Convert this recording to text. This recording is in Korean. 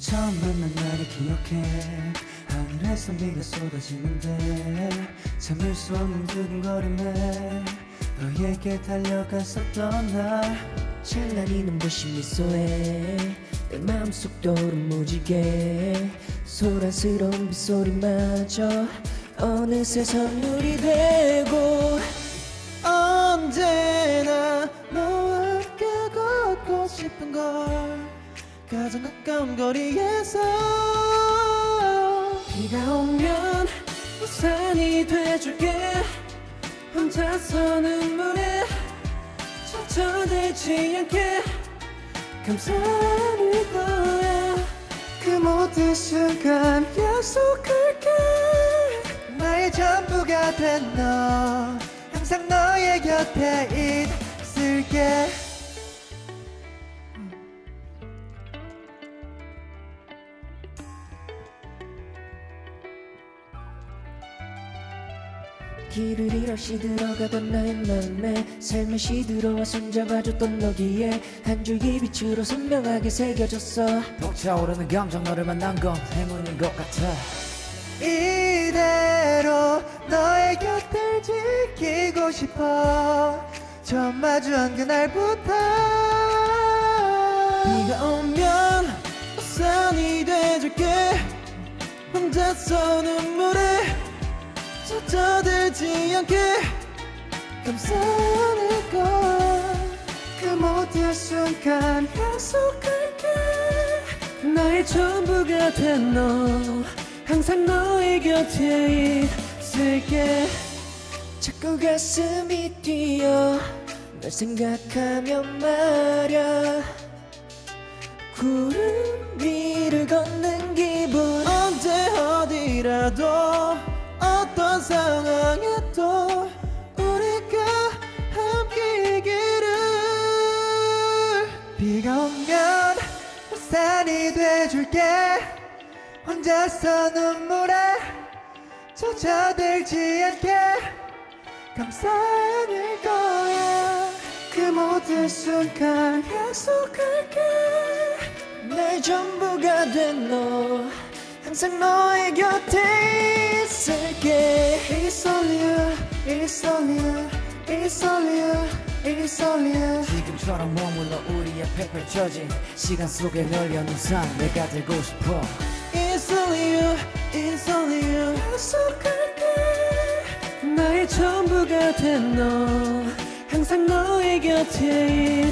처음 만난 날을 기억해. 하늘에서 비가 쏟아지는데 참을 수 없는 두근거림에 너에게 달려갔었던 날. 찬란히 눈부신 미소에 내 마음속 떠오른 무지개. 소란스러운 빗소리마저 어느새 선물이 되고 언제 가장 가까운 거리에서 비가 오면 우산이 돼줄게. 혼자서 눈물에 젖어들지 않게 감싸는 거야. 그 모든 순간 약속할게. 나의 전부가 된 너 항상 너의 곁에 있을게 길을 잃었이 들어가던 나의 마음에 살며시 들어와 손잡아줬던 너기에 한 줄기 빛으로 선명하게 새겨졌어. 벅차오르는 감정 너를 만난 건 행운인 것 같아. 이대로 너의 곁을 지키고 싶어. 처음 마주한 그날부터 비가 오면 우산이 돼줄게. 혼자서 눈물에 젖어들지 않게 감싸낼 걸그 모든 순간 약속할게. 나의 전부가 된너 항상 너의 곁에 있을게. 자꾸 가슴이 뛰어 널 생각하면 말야 상황에도 우리가 함께 이기를. 비가 오면 우산이 돼줄게. 혼자서 눈물에 젖어들지 않게. 감싸낼 거야. 그 모든 순간 약속할게. 날 전부가 된 너. 항상 너의 곁에 있을게 it's only you, it's only you, it's only you 지금처럼 머물러 우리 앞에 펼쳐진 시간 속에 널연 우산 내가 되고 싶어 It's only you, it's only you 약속할게 나의 전부가 된너 항상 너의 곁에